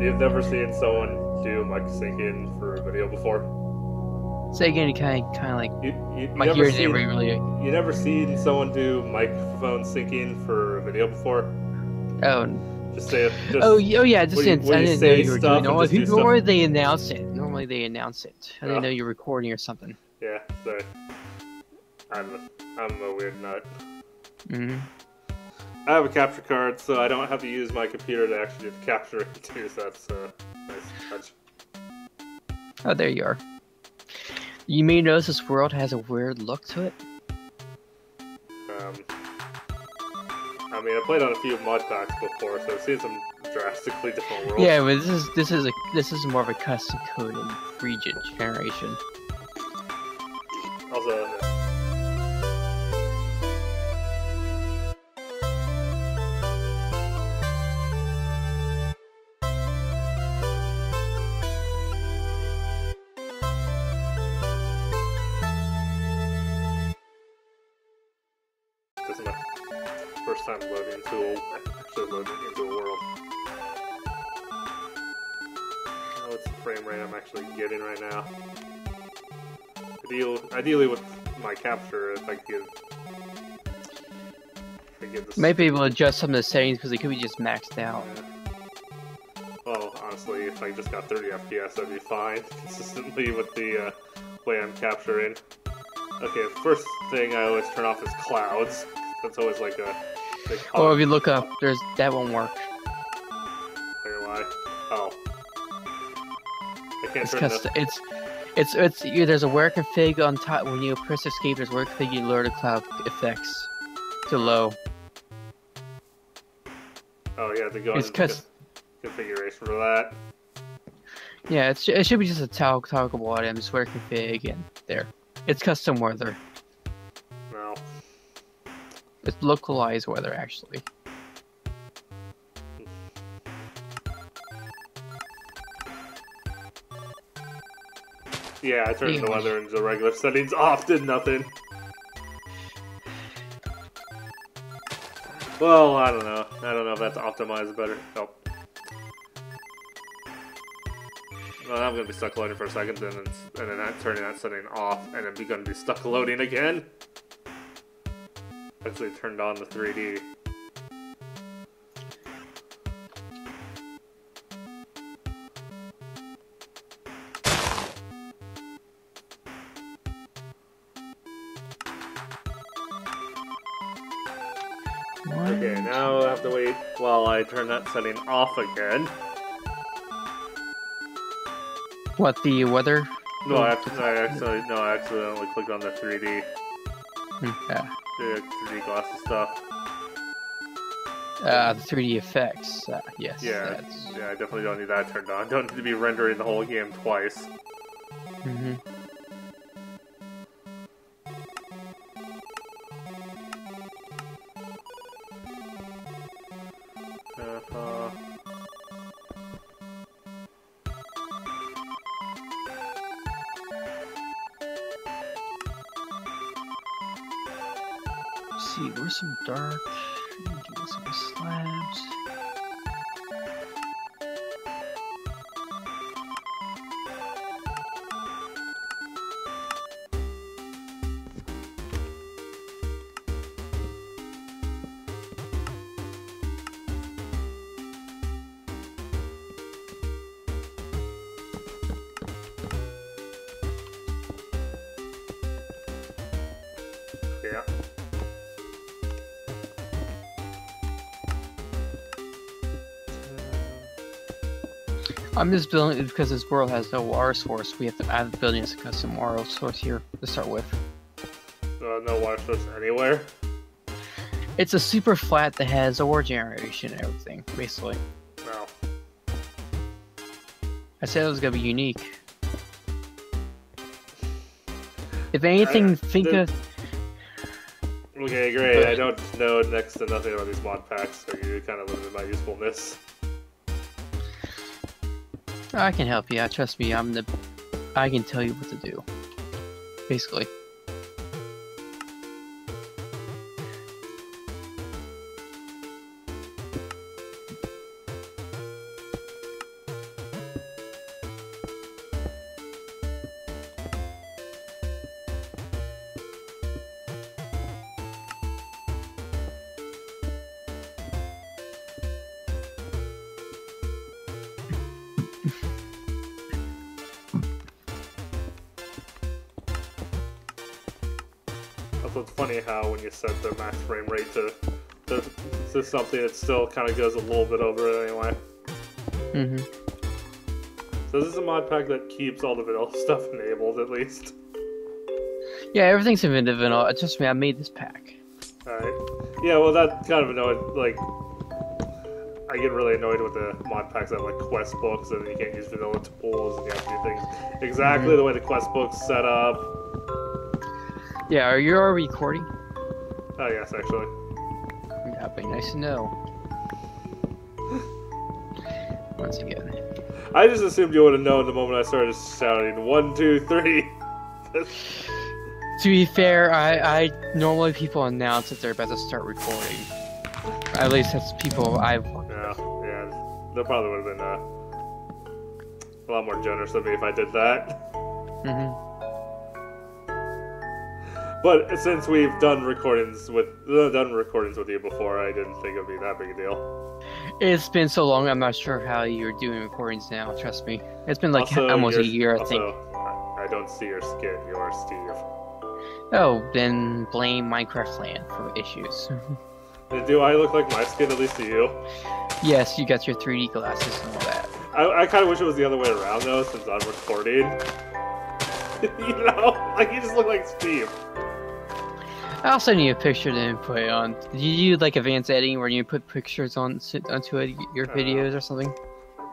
You've never seen someone do mic sync in for a video before? Say again, kind of, kind of like You, you, you never seen, really. You never seen someone do microphone syncing for a video before? Oh, Just say just, oh, oh yeah. Just when you- I didn't know say you were stuff doing. and Normally, do normally they announce it. Normally they announce it. I didn't know you were recording or something. yeah. So I'm I'm a weird nut. hmm I have a capture card, so I don't have to use my computer to actually do the capturing too. So that's uh, nice touch. Oh, there you are. You may notice this world has a weird look to it. Um, I mean, I played on a few mod packs before, so I've seen some drastically different worlds. Yeah, but this is this is a this is more of a custom coded region generation. Also, first time loading into a, actually loading into a world. What's the frame rate I'm actually getting right now? Ideal, ideally with my capture, if I could, if I this. Might be able to adjust some of the settings because they could be just maxed out. Yeah. Well, honestly, if I just got 30 FPS, I'd be fine consistently with the uh, way I'm capturing. Okay, first thing I always turn off is clouds. That's always like a Or if you look up, there's that won't work. I? Oh. I can't It's turn custom. the... It's it's it's yeah, there's a where config on top when you press escape. There's where config you lower the cloud effects to low. Oh, yeah, to go It's cus- configuration for that. Yeah, it's, it should be just a toggle toggleable item. Just where config and there. It's custom weather. It's localized weather actually. Yeah, I turned the weather into regular settings off, did nothing. Well, I don't know. I don't know if that's optimized better. Nope. Well, I'm gonna be stuck loading for a second, and then and then that, turning that setting off, and then be gonna be stuck loading again. Actually, turned on the 3D. Okay, now I have to wait while I turn that setting off again. What the weather? No, I, acc- I actually no, I accidentally clicked on the 3D, Hmm, Yeah. The 3D glasses stuff. Uh, the 3D effects. Uh, yes. Yeah, That's... yeah, I definitely don't need that turned on. Don't need to be rendering the whole game twice. hmm see, where's some dark? Some slabs. yeah. I'm just building it because this world has no water source. We have to add building us a custom water source here to start with. Uh, no water source anywhere. It's a super flat that has ore generation and everything, basically. No. I said it was gonna be unique. If anything, Uh, think of Okay, great. I don't know next to nothing about these mod packs, so you kind of limited my usefulness. I can help you. Trust me, I'm the. I can tell you what to do. Basically. Also, it's funny how when you set the max frame rate to to, to something, it still kind of goes a little bit over it anyway. hmm So this is a mod pack that keeps all the vanilla stuff enabled at least. Yeah, everything's in vanilla. Trust me, I made this pack. Alright. Yeah, well that kind of annoyed like I get really annoyed with the mod packs that have like quest books and you can't use vanilla tools and you have to do things exactly Mhm. the way the quest book's set up. Yeah, are you already recording? Oh yes, actually. That'd be nice to know. Once again. I just assumed you would have known the moment I started shouting one, two, three. To be fair, I, I normally people announce that they're about to start recording. At least that's people I've. yeah, yeah. That probably would have been uh, a lot more generous of me if I did that. hmm But since we've done recordings with uh, done recordings with you before, I didn't think it'd be that big a deal. It's been so long. I'm not sure how you're doing recordings now. Trust me, it's been like Also, almost a year. I also, think. I, don't see your skin. You are Steve. Oh, then blame Minecraft Land for issues. Do I look like my skin at least to you? yes, you got your 3D glasses and all that. I, I kind of wish it was the other way around though, since I'm recording. you know, like you just look like Steve. I'll send you a picture to put on. Do you do like advanced editing where you put pictures on onto it, your Uh, videos or something?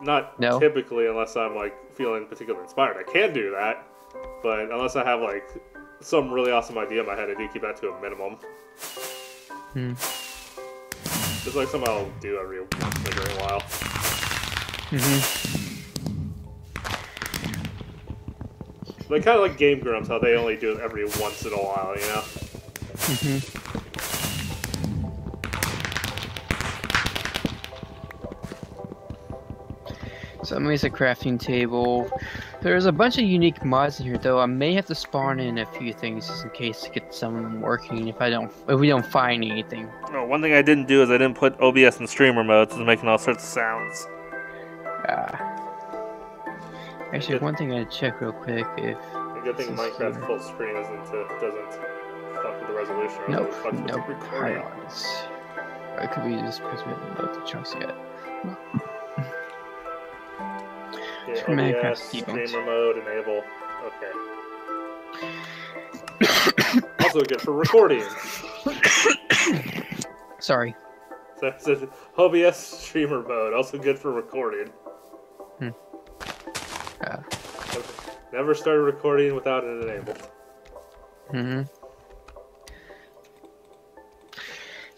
Not No? typically, unless I'm like feeling particularly inspired. I can do that, but unless I have like some really awesome idea in my head, I do keep that to a minimum. Hmm. It's like something I'll do every once in a while. Mm-hmm. Like kind of like Game Grumps, how they only do it every once in a while, you know? Hmm So I'm a crafting table. There's a bunch of unique mods in here, though. I may have to spawn in a few things just in case to get some of them working. If I don't, if we don't find anything. Oh, one thing I didn't do is I didn't put OBS in streamer mode, so it's making all sorts of sounds. Ah. Actually, Good. one thing I check real quick if A good thing Minecraft full screen isn't uh, doesn't the resolution. or nope, it fucks nope, recording. priorities. Or could be just because we haven't loaded the chunks yet. Yeah, Minecraft OBS, streamer mode, enable. Okay. also good for recording. Sorry. So says OBS streamer mode, also good for recording. Uh, Never started recording without it enabled. hmm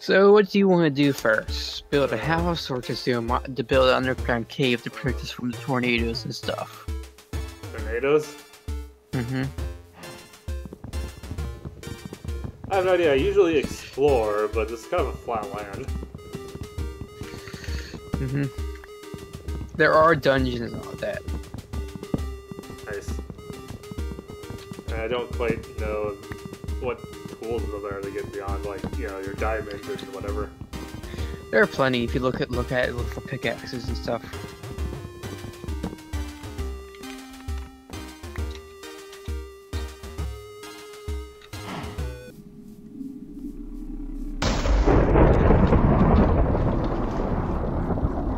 So, what do you want to do first? Build a house, or just do a mo- to build an underground cave to protect us from the tornadoes and stuff? Tornadoes? Mm hmm I have no idea. I usually explore, but this is kind of a flat land. Mm hmm There are dungeons and all that. Nice. I don't quite know what tools are there to get beyond, like, you know, your diamonds and whatever. There are plenty. If you look at look at it, look for pickaxes and stuff.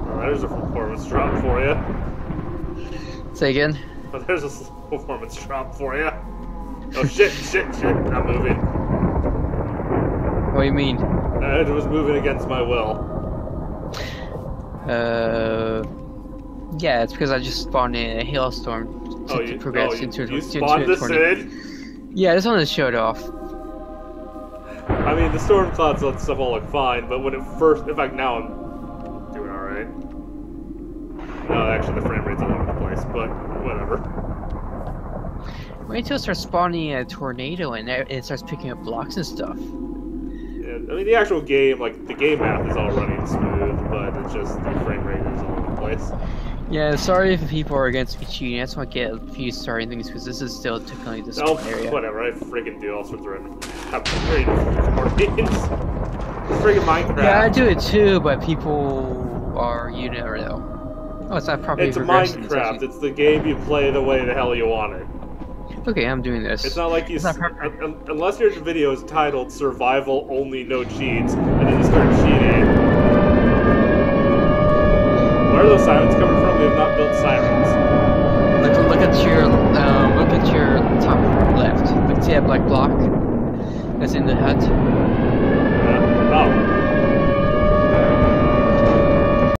Oh, there's a performance drop for you. Say again. Oh, there's a performance drop for you. Oh shit, shit, shit! I'm moving. What do you mean? It was moving against my will. Uh, yeah, it's because I just spawned in a hailstorm to, Oh, to you, progress oh, you, into, you into spawned a this in? Yeah, this one is showed off. I mean, the storm clouds and stuff all look fine, but when it first, in fact, now I'm doing alright. No, actually, the frame rate's all over the place, but whatever. Wait until it starts spawning a tornado and it starts picking up blocks and stuff. I mean, the actual game, like, the game math is all running smooth, but it's just the frame rate is all over the place. Yeah, sorry if people are against me cheating. I just want to get a few starting things because this is still technically the Oh, area. whatever, I freaking do all sorts of random have great recordings. It's freaking Minecraft. Yeah, I do it too, but people are you never know. Oh, it's not properly It's Minecraft. It's the game you play the way the hell you want it. Okay, I'm doing this. It's not like you, not un- un- unless your video is titled "Survival Only, No Cheats," and then you start cheating. Where are those sirens coming from? We have not built sirens. Look, look at your, um, look at your top left. Look, see that black block that's in the hut. Uh, oh,